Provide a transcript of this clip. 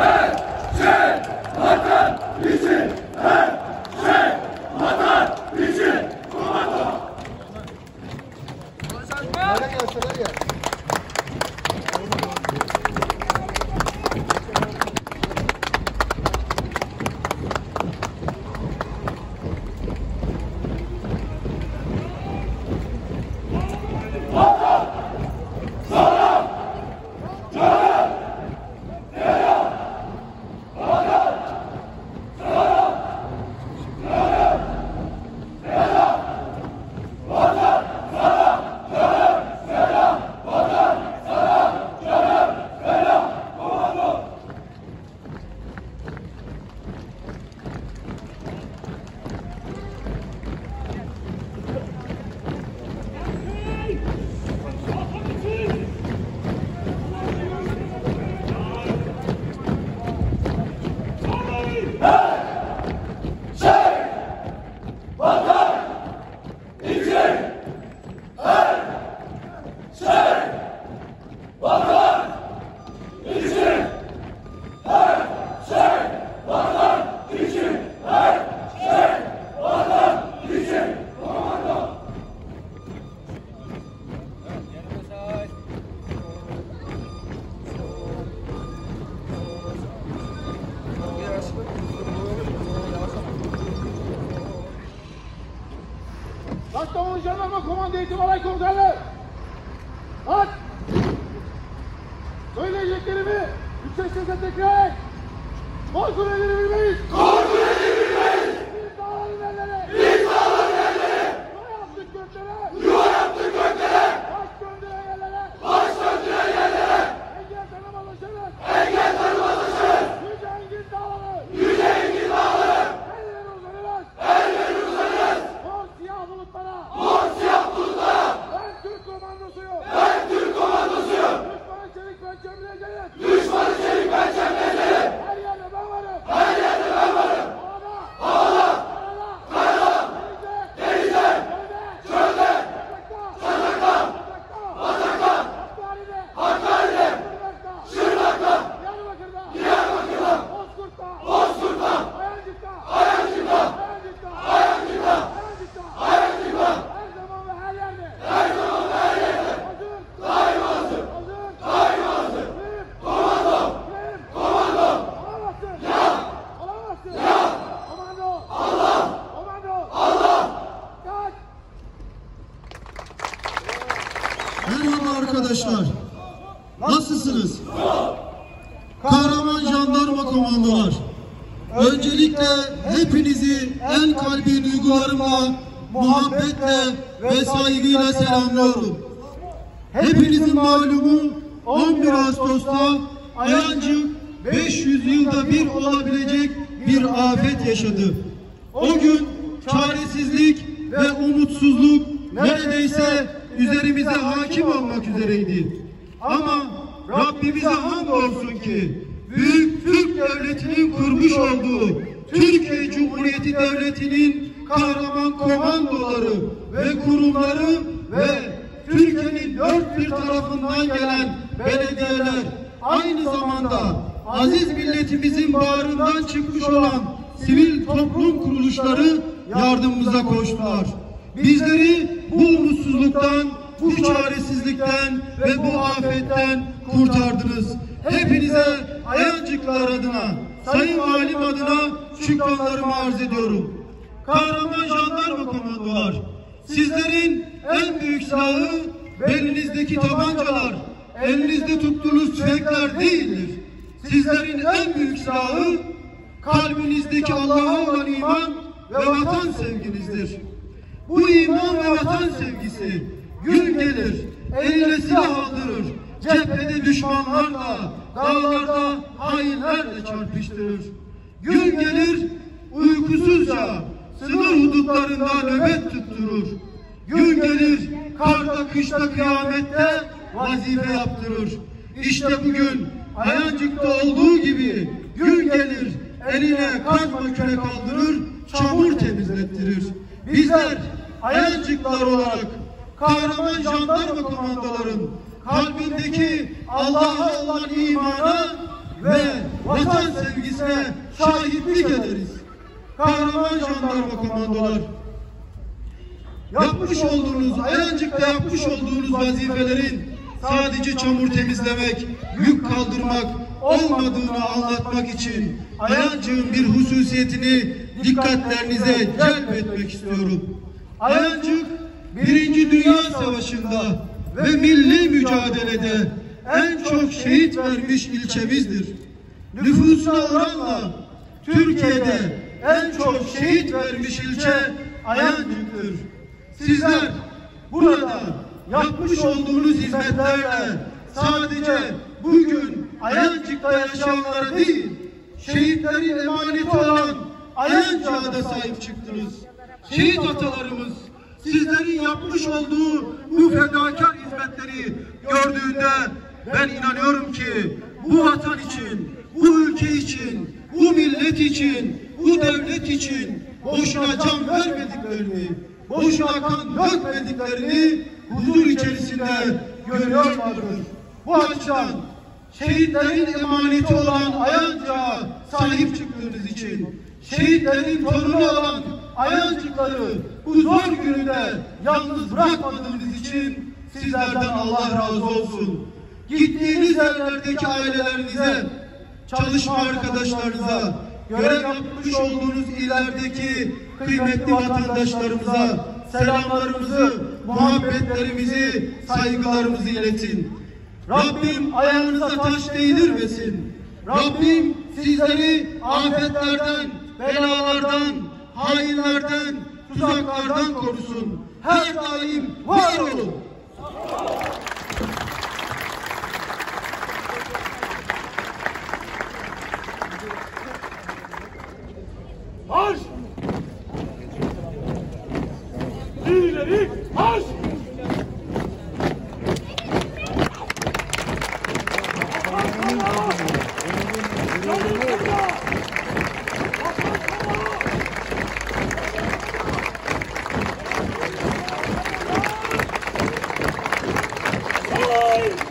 Hey! Kastamonu Jandarma Komando Eğitim Alay Komutanı. At! Söyleyeceklerimi yüksek sesle tekrar et. Korkun edilmeyiz. Korkun edilmeyiz. Biz dağların ellere. Biz dağların ellere. Yuva yaptık göklere. Yuva yaptık göklere. Baş döndüren yerlere. Baş döndüren yerlere. Engel tanımaz aşarız. Engel Düşmanı çelik pençemleyeceğiz. Kahraman jandarma komandolar. Öncelikle hepinizi en kalbi duygularımla, muhabbetle ve saygıyla selamlıyorum. Hepinizin malumu 11 Ağustos'ta Ayancık 500 yılda bir olabilecek bir afet yaşadı. O gün çaresizlik ve umutsuzluk neredeyse üzerimize hakim olmak üzereydi. Ama Rabbimize hamdolsun ki Büyük Türk Devleti'nin kurmuş olduğu Türkiye Cumhuriyeti Devleti'nin kahraman komandoları ve kurumları ve Türkiye'nin dört bir tarafından gelen belediyeler aynı zamanda aziz milletimizin bağrından çıkmış olan sivil toplum kuruluşları yardımımıza koştular. Bizleri bu umutsuzluktan, bu çaresizlikten ve bu afetten kurtardınız. Hepinize Ayancıklar adına, Sayın Valim adına şükranlarımı arz ediyorum. Kahraman jandarma komandolar, sizlerin en büyük silahı belinizdeki tabancalar, elinizde tuttuğunuz tüfekler değildir. Sizlerin en büyük silahı kalbinizdeki Allah'a olan iman ve vatan sevginizdir. Bu iman ve vatan sevgisi gün gelir, eline silah aldırır, cephede düşmanlarla, dağlarda hainlerle çarpıştırır. Gün gelir, uykusuzca sınır hudutlarında nöbet tutturur. Gün gelir, karda, kışta, kıyamette vazife yaptırır. İşte bugün Ayancık'ta olduğu gibi gün gelir, eline kazma kürek kaldırır, çamur temizlettirir. Bizler Ayancıklar olarak kahraman jandarma komandoların kalbindeki Allah'a olan imana ve vatan sevgisine şahitlik ederiz. Kahraman jandarma komandolar, yapmış olduğunuz, Ayancık'ta yapmış olduğunuz vazifelerin sadece çamur temizlemek, yük kaldırmak olmadığını anlatmak için Ayancık'ın bir hususiyetini dikkatlerinize celbetmek istiyorum. Ayancık, Birinci Dünya Savaşı'nda ve milli mücadelede en çok şehit vermiş ilçemizdir. Nüfusuna oranla Türkiye'de en çok şehit vermiş ilçe Ayancık'tır. Sizler burada yapmış olduğunuz hizmetlerle sadece bugün Ayancık'ta yaşayanlara değil, şehitlerin emaneti olan Ayancık'a da sahip çıktınız. Şehit atalarımız sizlerin yapmış olduğu bu fedakar hizmetleri gördüğünde ben inanıyorum ki bu vatan için, bu ülke için, bu millet için, bu devlet için boşuna can vermediklerini, boşuna kan dökmediklerini huzur içerisinde görüyorlardır. Bu açıdan şehitlerin emaneti olan Ayancık'a sahip çıktığınız için, şehitlerin torunu olan Ayancıkları bu zor gününde yalnız bırakmadığınız için sizlerden Allah razı olsun. Gittiğiniz yerlerdeki ailelerinize, çalışma arkadaşlarınıza, görev yapmış olduğunuz illerdeki kıymetli vatandaşlarımıza selamlarımızı, muhabbetlerimizi, saygılarımızı iletin. Rabbim ayağınıza taş değdirmesin. Rabbim sizleri afetlerden, belalardan, hainlerden, tuzaklardan korusun. Her daim var olun. Yay!